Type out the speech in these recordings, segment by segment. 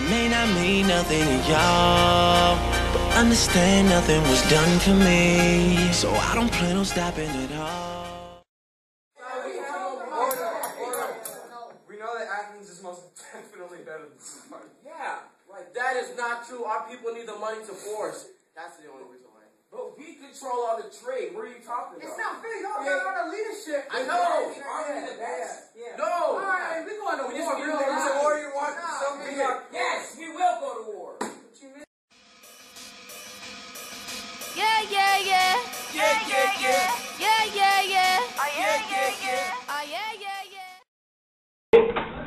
may not mean nothing to y'all, but understand nothing was done for me. So I don't plan on stopping at all. We know that Athens is most definitely better than Sparta. Yeah, like that is not true. Our people need the money to force. That's the only reason why. But we control all the trade. What are you talking about? It's not fair. Y'all got all the leadership. I know. Yeah, Aren't we yeah, the best? yeah. No. All right, we going to We just war. need We to don't make want sure- war. You want Nah, something? we are- Yes, we will go to war. Yeah, yeah, yeah. Yeah, yeah, yeah. Yeah, yeah, yeah. Yeah, yeah, yeah. Yeah, yeah, yeah. Ah,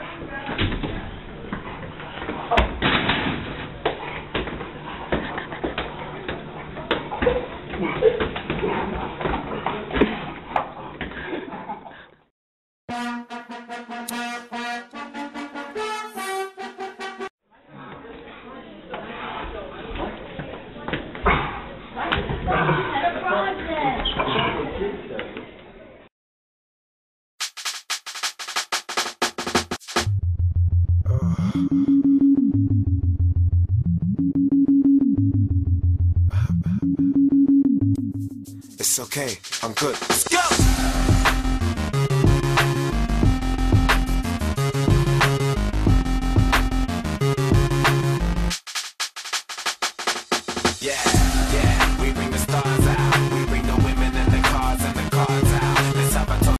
It's okay, I'm good. Let's go! Yeah, yeah.